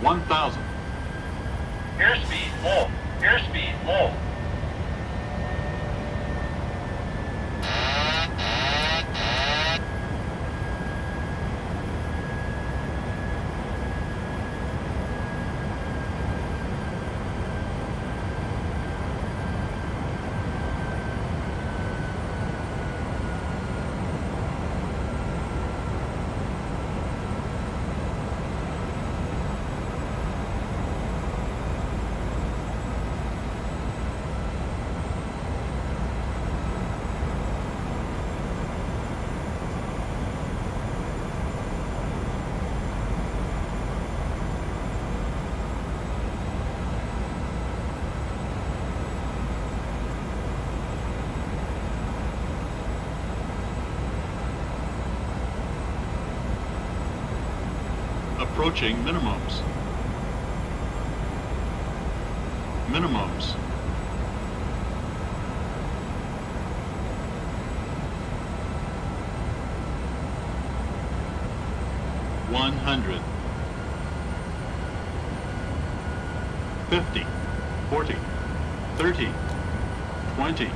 1,000. Airspeed full. Airspeed full. Approaching minimums. Minimums. One hundred. Fifty, forty, thirty, twenty.